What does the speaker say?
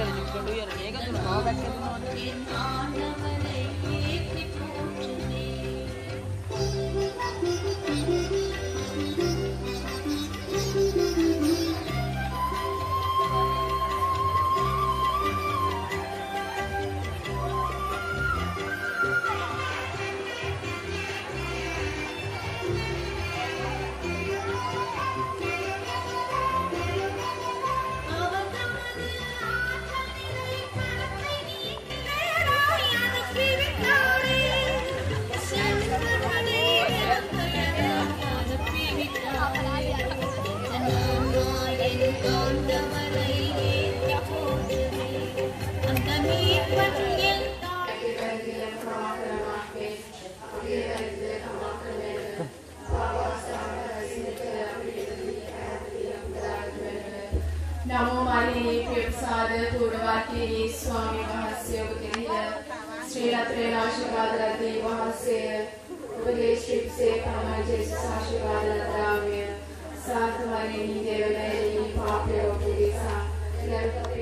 ಶ್ರೀಗಳು ನಿಂತ್ಕೊಂಡು ಎರಡು ವೇಗದೂರ නමෝ මල්ලි ප්‍රසාද පුරවාකී ස්වාමී වහන්සේ ඔබ කෙරෙහිද? ශ්‍රී රත්නයේ ආශිර්වාද ලදී වහන්සේ ඔබගේ ශ්‍රීපසේ කමයි ජේසුස් ආශිර්වාද ලදාමිය සාතුමනේ දේවලේ පාපය ඔබගේ සා යල්පතේ